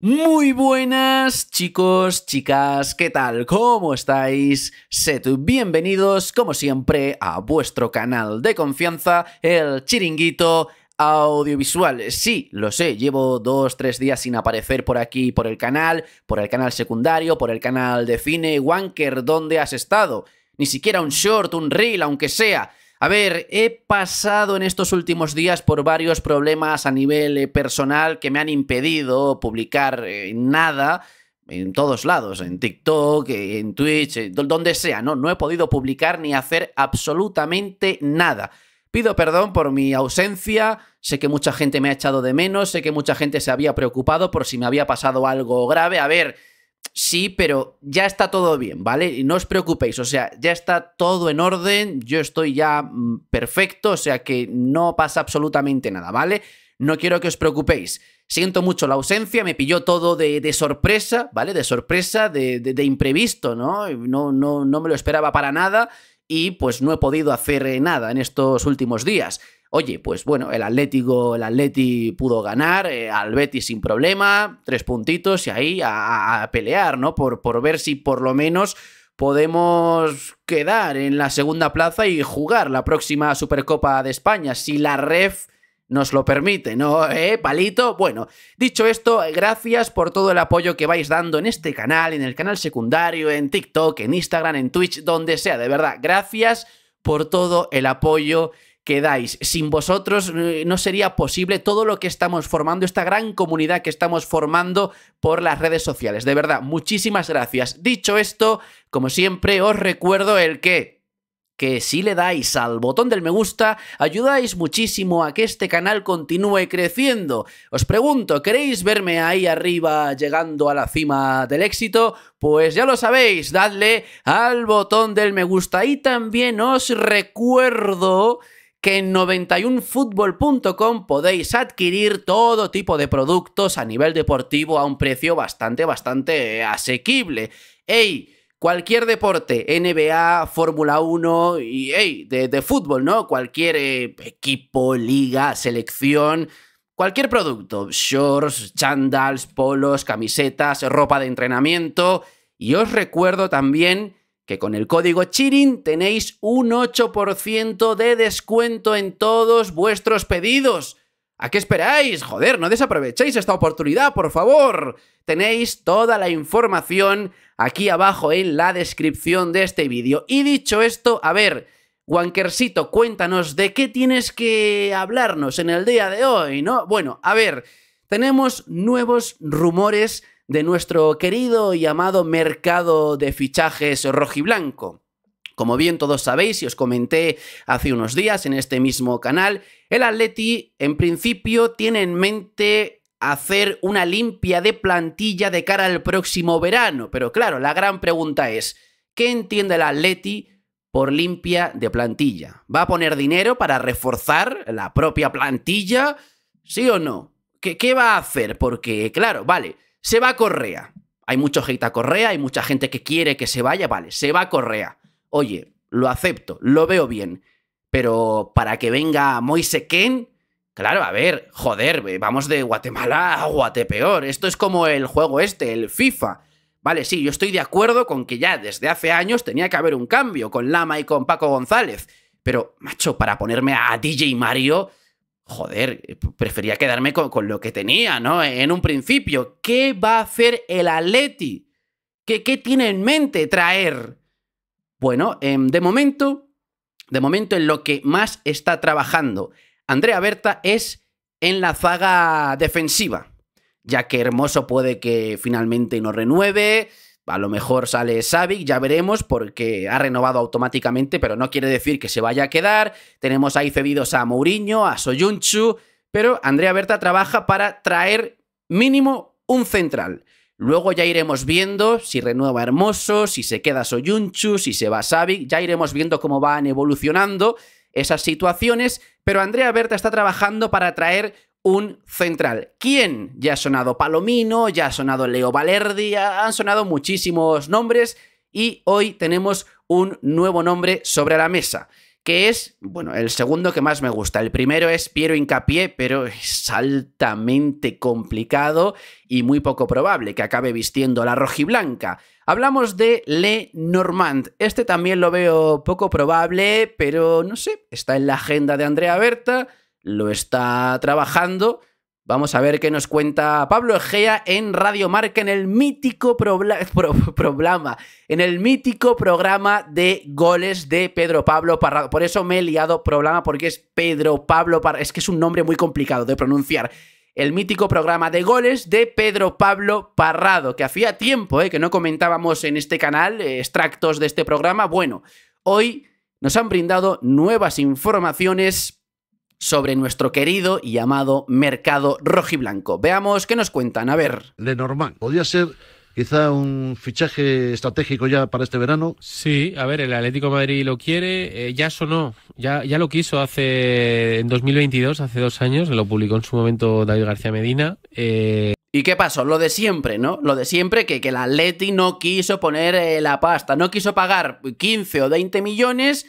Muy buenas chicos, chicas, ¿qué tal? ¿Cómo estáis? Sed bienvenidos, como siempre, a vuestro canal de confianza, el chiringuito audiovisual. Sí, lo sé, llevo dos, tres días sin aparecer por aquí, por el canal, por el canal secundario, por el canal de cine. Wanker, ¿dónde has estado? Ni siquiera un short, un reel, aunque sea. A ver, he pasado en estos últimos días por varios problemas a nivel eh, personal que me han impedido publicar eh, nada en todos lados, en TikTok, eh, en Twitch, donde sea, ¿no? No he podido publicar ni hacer absolutamente nada. Pido perdón por mi ausencia, sé que mucha gente me ha echado de menos, sé que mucha gente se había preocupado por si me había pasado algo grave. A ver, Sí, pero ya está todo bien, ¿vale? Y no os preocupéis, o sea, ya está todo en orden, yo estoy ya mm, perfecto, o sea que no pasa absolutamente nada, ¿vale? No quiero que os preocupéis. Siento mucho la ausencia, me pilló todo de, sorpresa, ¿vale? De sorpresa, de, de, imprevisto, ¿no? ¿no? No, no me lo esperaba para nada y pues no he podido hacer eh, nada en estos últimos días. Oye, pues bueno, el Atlético, el Atleti pudo ganar, eh, al Betis sin problema, tres puntitos y ahí a, pelear, ¿no? Por, por ver si por lo menos podemos quedar en la segunda plaza y jugar la próxima Supercopa de España, si la ref nos lo permite, ¿no? ¿Eh, palito? Bueno, dicho esto, gracias por todo el apoyo que vais dando en este canal, en el canal secundario, en TikTok, en Instagram, en Twitch, donde sea, de verdad, gracias por todo el apoyo quedáis. Sin vosotros eh, no sería posible todo lo que estamos formando, esta gran comunidad que estamos formando por las redes sociales. De verdad, muchísimas gracias. Dicho esto, como siempre, os recuerdo el que que si le dais al botón del me gusta, ayudáis muchísimo a que este canal continúe creciendo. Os pregunto, ¿queréis verme ahí arriba llegando a la cima del éxito? Pues ya lo sabéis, dadle al botón del me gusta y también os recuerdo que en 91futbol.com podéis adquirir todo tipo de productos a nivel deportivo a un precio bastante, bastante asequible. ¡Ey! Cualquier deporte, NBA, Fórmula 1 y ey, de, fútbol, ¿no? Cualquier eh, equipo, liga, selección, cualquier producto, shorts, chandals, polos, camisetas, ropa de entrenamiento. Y os recuerdo también que con el código CHIRIN tenéis un 8% de descuento en todos vuestros pedidos. ¿A qué esperáis? Joder, no desaprovechéis esta oportunidad, por favor. Tenéis toda la información aquí abajo en la descripción de este vídeo. Y dicho esto, a ver, Wankersito, cuéntanos de qué tienes que hablarnos en el día de hoy, ¿no? Bueno, a ver, tenemos nuevos rumores de nuestro querido y amado mercado de fichajes rojiblanco. Como bien todos sabéis y os comenté hace unos días en este mismo canal, el Atleti en principio tiene en mente hacer una limpia de plantilla de cara al próximo verano. Pero claro, la gran pregunta es, ¿qué entiende el Atleti por limpia de plantilla? ¿Va a poner dinero para reforzar la propia plantilla? ¿Sí o no? ¿Qué, qué va a hacer? Porque, claro, vale, se va Correa. Hay mucho hate a Correa, hay mucha gente que quiere que se vaya, vale, se va Correa. Oye, lo acepto, lo veo bien. Pero para que venga Moise Ken, claro, a ver, joder, vamos de Guatemala a Guatepeor. Esto es como el juego este, el FIFA. Vale, sí, yo estoy de acuerdo con que ya desde hace años tenía que haber un cambio con Lama y con Paco González. Pero, macho, para ponerme a DJ Mario, joder, prefería quedarme con, lo que tenía, ¿no? En un principio. ¿Qué va a hacer el Atleti? ¿Qué, qué tiene en mente traer? Bueno, em, de momento, de momento en lo que más está trabajando Andrea Berta es en la zaga defensiva, ya que Hermoso puede que finalmente no renueve, a lo mejor sale Savic, ya veremos, porque ha renovado automáticamente, pero no quiere decir que se vaya a quedar. Tenemos ahí cedidos a Mourinho, a Soyunchu, pero Andrea Berta trabaja para traer mínimo un central. Luego ya iremos viendo si renueva Hermoso, si se queda Soyunchu, si se va Savic, ya iremos viendo cómo van evolucionando esas situaciones, pero Andrea Berta está trabajando para traer un central. ¿Quién? Ya ha sonado Palomino, ya ha sonado Leo Valerdi, han sonado muchísimos nombres y hoy tenemos un nuevo nombre sobre la mesa. que es, bueno, el segundo que más me gusta. El primero es Piero Hincapié, pero es altamente complicado y muy poco probable que acabe vistiendo la rojiblanca. Hablamos de Le Normand. Este también lo veo poco probable, pero no sé, está en la agenda de Andrea Berta, lo está trabajando Vamos a ver qué nos cuenta Pablo Egea en Radio Marca en el mítico programa, en el mítico programa de goles de Pedro Pablo Parrado. Por eso me he liado programa porque es Pedro Pablo Parrado. Es que es un nombre muy complicado de pronunciar. El mítico programa de goles de Pedro Pablo Parrado, que hacía tiempo eh, que no comentábamos en este canal eh, extractos de este programa. Bueno, hoy nos han brindado nuevas informaciones sobre nuestro querido y amado mercado rojiblanco. Veamos qué nos cuentan, a ver. Lenormand, podría ser quizá un fichaje estratégico ya para este verano. Sí, a ver, el Atlético Madrid lo quiere, eh, ya sonó, ya, ya lo quiso hace en 2022, hace dos años, lo publicó en su momento David García Medina. Eh, ¿Y qué pasó? Lo de siempre, ¿no? Lo de siempre, que, que el Atleti no quiso poner eh, la pasta, no quiso pagar 15 o 20 millones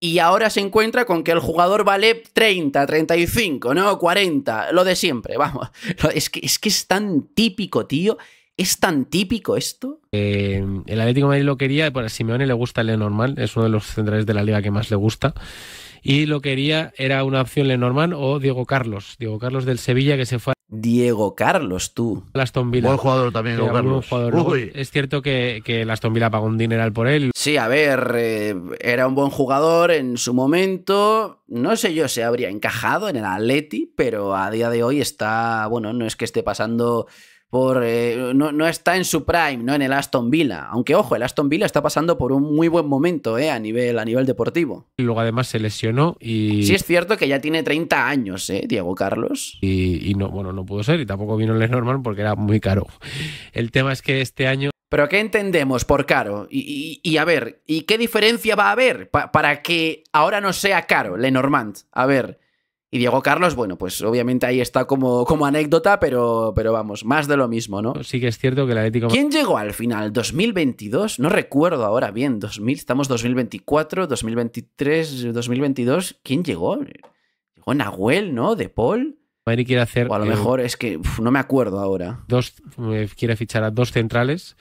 y ahora se encuentra con que el jugador vale 30, 35, ¿no? 40, lo de siempre, vamos. Es que es, que es tan típico, tío. ¿Es tan típico esto? Eh, el Atlético de Madrid lo quería, pues a Simeone le gusta el normal, es uno de los centrales de la liga que más le gusta. Y lo quería, era una opción Lenormand o Diego Carlos. Diego Carlos del Sevilla que se fue Diego Carlos, tú. Aston Villa. Buen jugador también, Diego Carlos. Es cierto que, que el Aston Villa pagó un dineral por él. Sí, a ver, eh, era un buen jugador en su momento. No sé yo si habría encajado en el Atleti, pero a día de hoy está, bueno, no es que esté pasando por eh, no, está en su prime, ¿no? En el Aston Villa. Aunque, ojo, el Aston Villa está pasando por un muy buen momento, ¿eh? A nivel, a nivel deportivo. Y luego además se lesionó y. Sí, es cierto que ya tiene 30 años, ¿eh? Diego Carlos. Y, no, bueno, no pudo ser. Y tampoco vino el Lenormand porque era muy caro. El tema es que este año. ¿Pero qué entendemos por caro? Y, a ver, ¿y qué diferencia va a haber para que ahora no sea caro Lenormand? A ver. Y Diego Carlos, bueno, pues obviamente ahí está como, como anécdota, pero, pero vamos, más de lo mismo, ¿no? Sí que es cierto que el Atlético... ¿Quién llegó al final? ¿2022? No recuerdo ahora bien. 2000, estamos 2024, 2023, 2022. ¿Quién llegó? Llegó Nahuel, ¿no? De Paul. Madrid quiere hacer... O a lo eh, mejor es que no me acuerdo ahora. Dos, eh, quiere fichar a dos centrales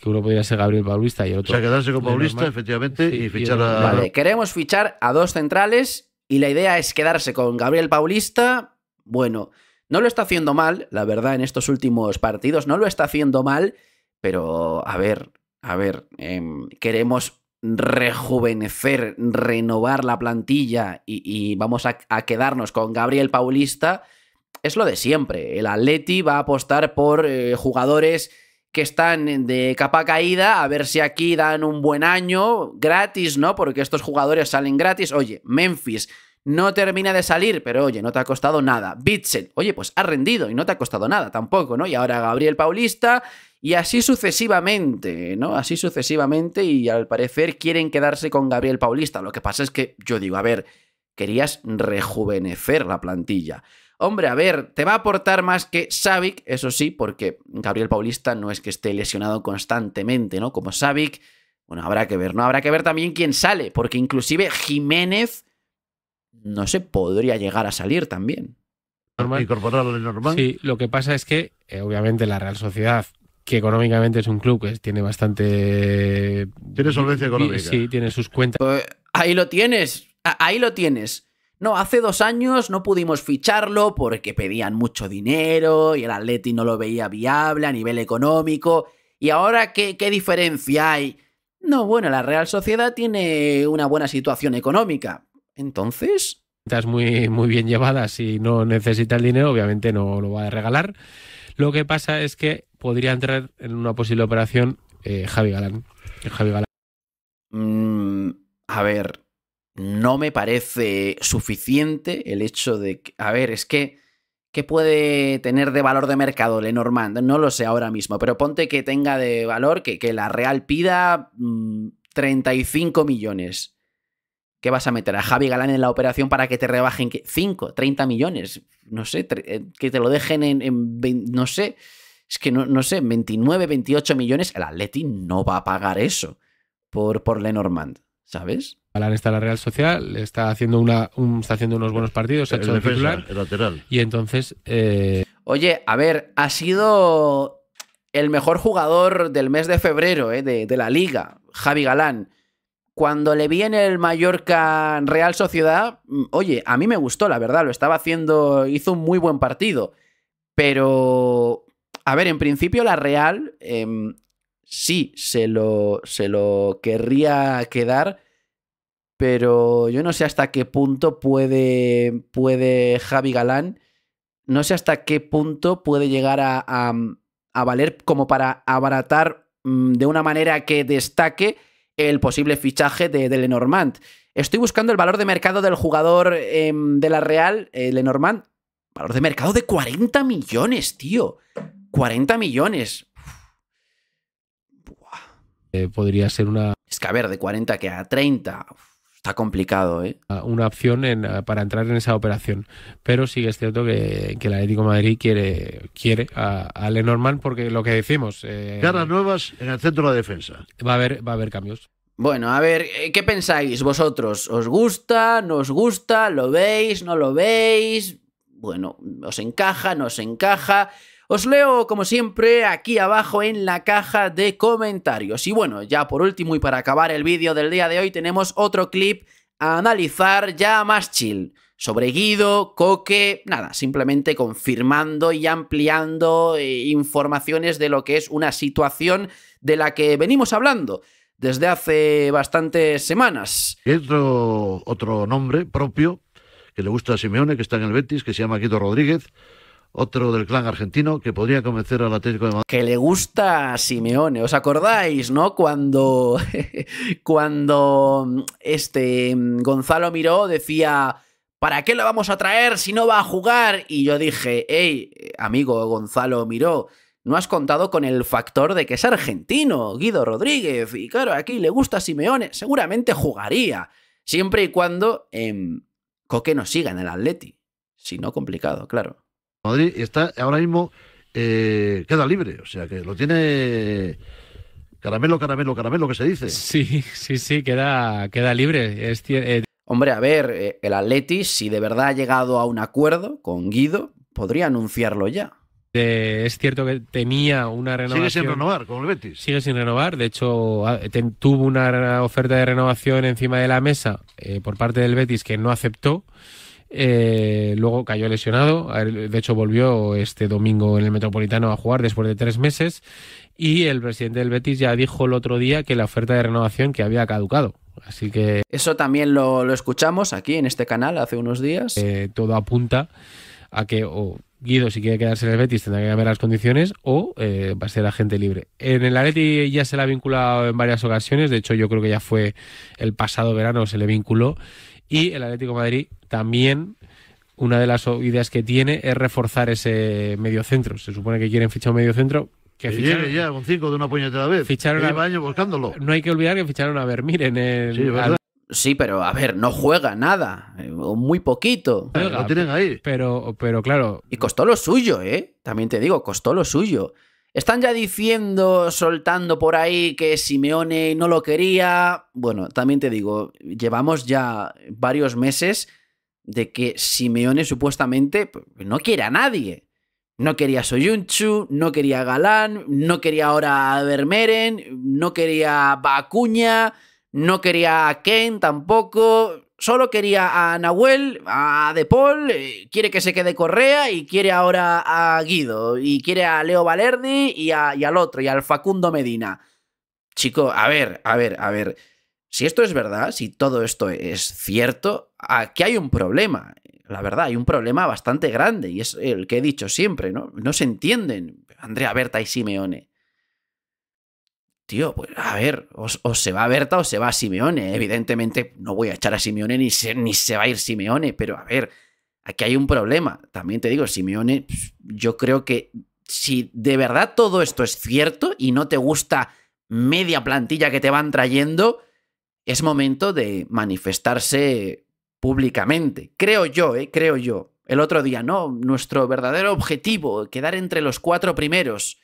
que uno podría ser Gabriel Paulista y otro. O sea, quedarse con Paulista, efectivamente, y fichar a. Vale, queremos fichar a dos centrales y la idea es quedarse con Gabriel Paulista. Bueno, no lo está haciendo mal, la verdad, en estos últimos partidos, no lo está haciendo mal, pero a ver, a ver, em, queremos rejuvenecer, renovar la plantilla y, vamos a, quedarnos con Gabriel Paulista, es lo de siempre. El Atleti va a apostar por eh, jugadores que están de capa caída, a ver si aquí dan un buen año gratis, ¿no? Porque estos jugadores salen gratis. Oye, Memphis no termina de salir, pero oye, no te ha costado nada. Bitsen, oye, pues ha rendido y no te ha costado nada tampoco, ¿no? Y ahora Gabriel Paulista y así sucesivamente, ¿no? Así sucesivamente y al parecer quieren quedarse con Gabriel Paulista. Lo que pasa es que yo digo, a ver, querías rejuvenecer la plantilla. Hombre, a ver, te va a aportar más que Savic, eso sí, porque Gabriel Paulista no es que esté lesionado constantemente, ¿no? Como Savic, bueno, habrá que ver, ¿no? Habrá que ver también quién sale, porque inclusive Jiménez, no sé, podría llegar a salir también. Normal. Incorporarlo en normal. Sí, lo que pasa es que, eh, obviamente, la Real Sociedad, que económicamente es un club que tiene bastante. Tiene solvencia económica. Sí, tiene sus cuentas. Pues, ahí lo tienes, ahí lo tienes. No, hace dos años no pudimos ficharlo porque pedían mucho dinero y el Atleti no lo veía viable a nivel económico. ¿Y ahora qué, qué diferencia hay? No, bueno, la Real Sociedad tiene una buena situación económica. Entonces... Estás muy, muy bien llevadas y no necesita el dinero, obviamente no lo va a regalar. Lo que pasa es que podría entrar en una posible operación eh, Javi Galán. Javi Galán. Mm, a ver, no me parece suficiente el hecho de que, a ver, es que, ¿qué puede tener de valor de mercado Lenormand? No lo sé ahora mismo, pero ponte que tenga de valor que, que la Real pida 35 mm, millones. ¿Qué vas a meter a Javi Galán en la operación para que te rebajen 5, 30 millones? No sé, eh, que te lo dejen en, no sé, es que no, no, sé, 29, 28 millones. El Atleti no va a pagar eso por, por Lenormand, ¿sabes? Galán está en la Real Social, está haciendo una, un- está haciendo unos buenos partidos, ha El hecho defensa, titular. el lateral. Y entonces, eh, Oye, a ver, ha sido el mejor jugador del mes de febrero eh, de, de la liga, Javi Galán. Cuando le vi en el Mallorca Real Sociedad, mm, oye, a mí me gustó, la verdad, lo estaba haciendo, hizo un muy buen partido. Pero, a ver, en principio la Real em, sí se lo, se lo querría quedar, pero yo no sé hasta qué punto puede, puede Javi Galán no sé hasta qué punto puede llegar a, a- a valer como para abaratar mm, de una manera que destaque el posible fichaje de, de Lenormand. Estoy buscando el valor de mercado del jugador em, de la Real, eh, Lenormand. Valor de mercado de 40 millones, tío. 40 millones. Buah. eh, podría ser una, Es que a ver, de 40 que a 30. uf, Está complicado, ¿eh? una opción en- para entrar en esa operación. Pero sí que es cierto que, que el Atlético de Madrid quiere, quiere a, a Lenormand porque lo que decimos, eh, Caras nuevas en el centro de la defensa. va, a haber, va a haber cambios. Bueno, a ver, eh, ¿qué pensáis vosotros? ¿Os gusta? ¿No os gusta? ¿Lo veis? ¿No lo veis? Bueno, ¿os encaja? ¿No os encaja? Os leo, como siempre, aquí abajo en la caja de comentarios. Y bueno, ya por último y para acabar el vídeo del día de hoy, tenemos otro clip a analizar ya más chill. Sobre Guido, Coque, nada, simplemente confirmando y ampliando eh, informaciones de lo que es una situación de la que venimos hablando desde hace bastantes semanas. Otro, otro nombre propio que le gusta a Simeone, que está en el Betis, que se llama Guido Rodríguez, otro del clan argentino que podría convencer al Atlético de Madrid. que le gusta a Simeone. ¿Os acordáis, no? Cuando, cuando este Gonzalo Miró decía, ¿para qué lo vamos a traer si no va a jugar? Y yo dije, hey, amigo Gonzalo Miró, no has contado con el factor de que es argentino, Guido Rodríguez, y claro, aquí le gusta a Simeone, seguramente jugaría, siempre y cuando em, Coque no siga en el Atleti. Si no, complicado, claro. Madrid y está ahora mismo, eh, queda libre, o sea que lo tiene caramelo, caramelo, caramelo, que se dice. Sí, sí, sí, queda, queda libre. Es, eh, Hombre, a ver, eh, el Atleti, si de verdad ha llegado a un acuerdo con Guido, podría anunciarlo ya. eh, es cierto que tenía una renovación. Sigue sin renovar con el Betis. Sigue sin renovar. De hecho, tuvo una oferta de renovación encima de la mesa eh, por parte del Betis que no aceptó. Eh, luego cayó lesionado. De hecho, volvió este domingo en el Metropolitano a jugar después de tres meses. Y el presidente del Betis ya dijo el otro día que la oferta de renovación que había caducado. Así que Eso también lo, lo escuchamos aquí en este canal hace unos días. eh, todo apunta a que o Guido, si quiere quedarse en el Betis, tendrá que cambiar las condiciones o eh, va a ser agente libre. En el Atleti ya se le ha vinculado en varias ocasiones, de hecho yo creo que ya fue el pasado verano se le vinculó y el Atlético de Madrid también una de las ideas que tiene es reforzar ese mediocentro. Se supone que quieren fichar un mediocentro que Que ficharon- llegue ya con cinco de una puñetera vez. Ficharon Que a- años buscándolo. No hay que olvidar que ficharon a Vermir en el Sí. Sí, pero a ver, no juega nada, eh, o muy poquito. Juega, Lo tienen ahí. pero, pero claro, Y costó lo suyo, ¿eh? También te digo, costó lo suyo. Están ya diciendo, soltando por ahí que Simeone no lo quería. Bueno, también te digo, llevamos ya varios meses de que Simeone supuestamente pues, no quiere a nadie. No quería a Soyunchu, no quería a Galán, no quería ahora a Vermeeren, no quería a no quería a Ken tampoco. Solo quería a Nahuel, a De Paul, eh, quiere que se quede Correa y quiere ahora a Guido, y quiere a Leo Valerdi y, a- y al otro, y al Facundo Medina. Chico, a ver, a ver, a ver. Si esto es verdad, si todo esto es cierto, aquí hay un problema. La verdad, hay un problema bastante grande y es el que he dicho siempre, ¿no? No se entienden Andrea Berta y Simeone. Tío, pues a ver, o, o se va Berta o se va Simeone. Evidentemente no voy a echar a Simeone ni se, ni se va a ir Simeone, pero a ver, aquí hay un problema. También te digo, Simeone, pf, yo creo que si de verdad todo esto es cierto y no te gusta media plantilla que te van trayendo, es momento de manifestarse públicamente. Creo yo, ¿eh? Creo yo. El otro día, no, nuestro verdadero objetivo, quedar entre los cuatro primeros.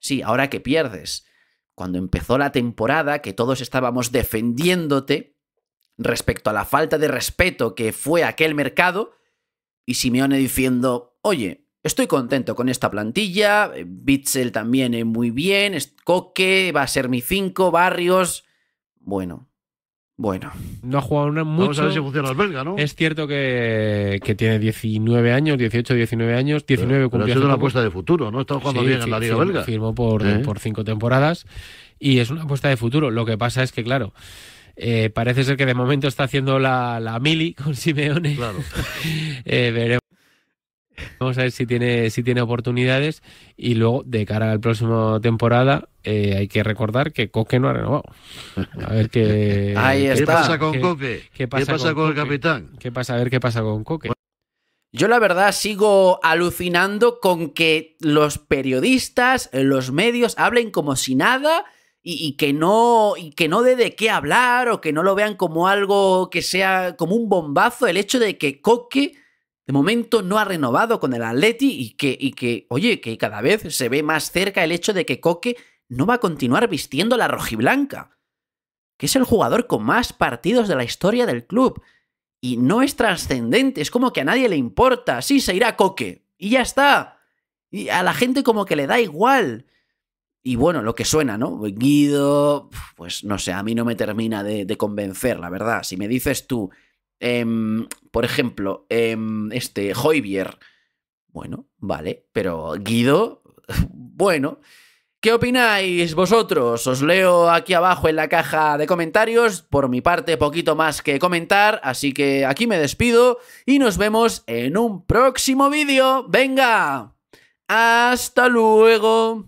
Sí, ahora que pierdes. Cuando empezó la temporada, que todos estábamos defendiéndote, respecto a la falta de respeto que fue aquel mercado, y Simeone diciendo, oye, estoy contento con esta plantilla, eh, Bitzel también es muy bien, Coque, va a ser mi 5, Barrios, bueno, bueno. No ha jugado una, mucho. Vamos a ver si funciona el belga, ¿no? Es cierto que, que tiene 19 años, 18, 19 años, 19 pero, pero ha cumplió sido hace una apuesta de futuro, ¿no? Está jugando Sí, bien en fi- la Liga firmó- belga. Firmó por, ¿Eh? por cinco temporadas y es una apuesta de futuro. Lo que pasa es que, claro, eh, parece ser que de momento está haciendo la, la mili con Simeone. Claro. Eh, veremos. Vamos a ver si tiene, si tiene oportunidades. Y luego, de cara al próximo temporada, eh, hay que recordar que Coque no ha renovado. A ver qué. Ahí qué ¿Qué está. pasa con qué- Coque? qué pasa con, con el Coque? capitán? qué pasa? A ver qué pasa con Coque. Yo la verdad sigo alucinando con que los periodistas, los medios hablen como si nada y, y que no y que no dé de qué hablar o que no lo vean como algo que sea como un bombazo el hecho de que Coque de momento no ha renovado con el Atleti y que y que oye, que cada vez se ve más cerca el hecho de que Coque no va a continuar vistiendo la rojiblanca, que es el jugador con más partidos de la historia del club y no es trascendente, es como que a nadie le importa. Sí, se irá Coque. Y ya está. Y a la gente como que le da igual. Y bueno, lo que suena, ¿no? Guido, pues no sé, a mí no me termina de, de convencer, la verdad. Si me dices tú, em, por ejemplo, em, este, Hoybier, bueno, vale, pero Guido, bueno. ¿Qué opináis vosotros? Os leo aquí abajo en la caja de comentarios. Por mi parte, poquito más que comentar, así que aquí me despido y nos vemos en un próximo vídeo. ¡Venga! ¡Hasta luego!